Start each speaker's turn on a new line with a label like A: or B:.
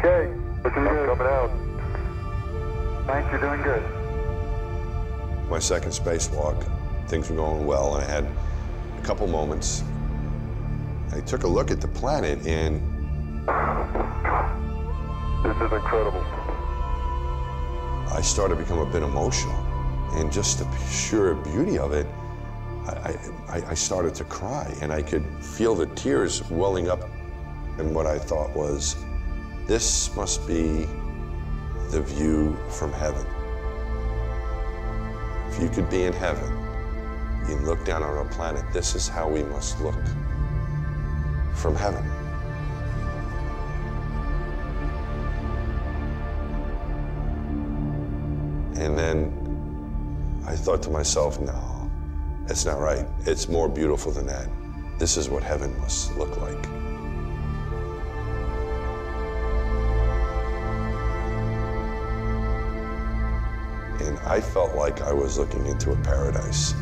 A: Okay.
B: Looking good.
A: coming out.
B: Thanks, you're doing good.
C: My second spacewalk, things were going well, and I had a couple moments. I took a look at the planet, and
A: This is incredible.
C: I started to become a bit emotional. And just the sheer beauty of it, I, I, I started to cry, and I could feel the tears welling up. And what I thought was, this must be the view from heaven. If you could be in heaven, you look down on our planet, this is how we must look from heaven. And then I thought to myself, no, it's not right. It's more beautiful than that. This is what heaven must look like. And I felt like I was looking into a paradise.